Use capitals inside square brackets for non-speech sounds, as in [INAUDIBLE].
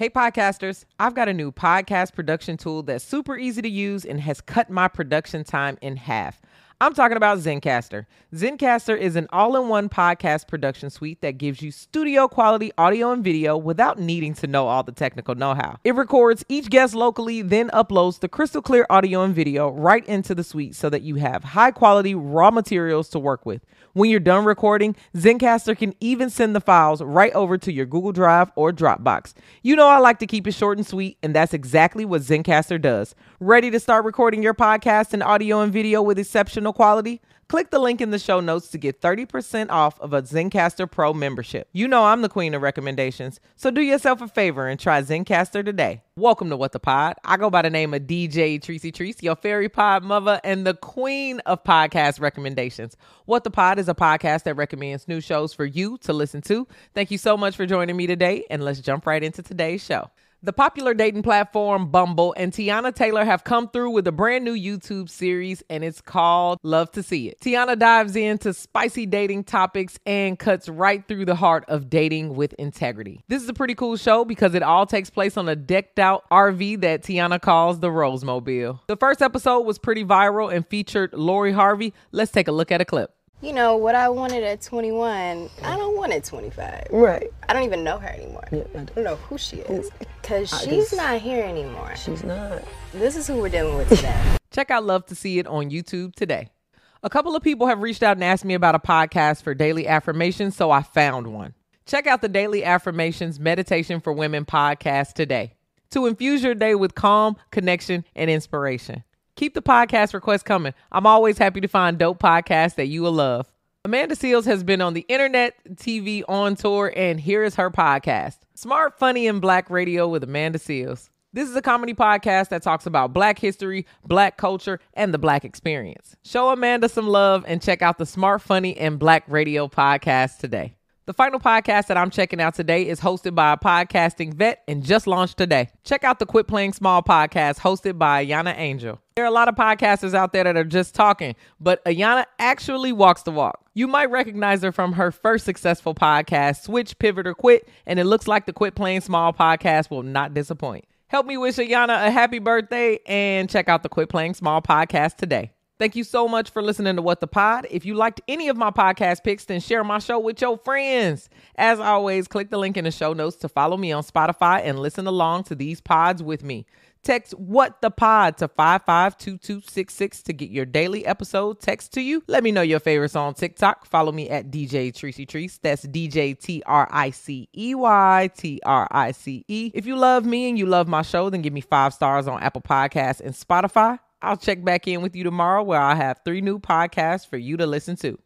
Hey, podcasters, I've got a new podcast production tool that's super easy to use and has cut my production time in half. I'm talking about Zencastr. Zencastr is an all in one podcast production suite that gives you studio quality audio and video without needing to know all the technical know how. It records each guest locally, then uploads the crystal clear audio and video right into the suite so that you have high quality raw materials to work with. When you're done recording, Zencastr can even send the files right over to your Google Drive or Dropbox. You know, I like to keep it short and sweet, and that's exactly what Zencastr does. Ready to start recording your podcast in audio and video with exceptional quality? Click the link in the show notes to get 30% off of a Zencastr Pro membership. You know I'm the queen of recommendations, so do yourself a favor and try Zencastr today. Welcome to What the Pod. I go by the name of DJ Tricey Trice, your fairy pod mother and the queen of podcast recommendations. What the Pod is a podcast that recommends new shows for you to listen to. Thank you so much for joining me today, and let's jump right into today's show. The popular dating platform Bumble and Teyana Taylor have come through with a brand new YouTube series and it's called Luv 2 See It. Teyana dives into spicy dating topics and cuts right through the heart of dating with integrity. This is a pretty cool show because it all takes place on a decked out RV that Teyana calls the Rosemobile. The first episode was pretty viral and featured Lori Harvey. Let's take a look at a clip you know, what I wanted at 21, I don't want at 25. Right. I don't even know her anymore. Yeah, I I don't know who she is. Because she's just- not here anymore. She's not. This is who we're dealing with today. [LAUGHS] Check out Luv 2 See It on YouTube today. A couple of people have reached out and asked me about a podcast for daily affirmations, so I found one. Check out the Daily Affirmations Meditation for Women podcast today to infuse your day with calm, connection, and inspiration. Keep the podcast requests coming. I'm always happy to find dope podcasts that you will love. Amanda Seales has been on the internet, TV, on tour, and here is her podcast Smart, Funny, and Black Radio with Amanda Seales. This is a comedy podcast that talks about black history, black culture, and the black experience. Show Amanda some love and check out the Smart, Funny, and Black Radio podcast today. The final podcast that I'm checking out today is hosted by a podcasting vet and just launched today. Check out the Quit Playing Small podcast hosted by Ayana Angel. There are a lot of podcasters out there that are just talking, but Ayana actually walks the walk. You might recognize her from her first successful podcast, Switch, Pivot, or Quit, and it looks like the Quit Playing Small podcast will not disappoint. Help me wish Ayana a happy birthday and check out the Quit Playing Small podcast today. Thank you so much for listening to What the Pod. If you liked any of my podcast picks, then share my show with your friends. As always, click the link in the show notes to follow me on Spotify and listen along to these pods with me. Text What the Pod to 552266 to get your daily episode text to you. Let me know your favorites on TikTok. Follow me at DJ Tricey Trice. That's DJ T R I C E Y T R I C E. If you love me and you love my show, then give me five stars on Apple Podcasts and Spotify. I'll check back in with you tomorrow where I'll have three new podcasts for you to listen to.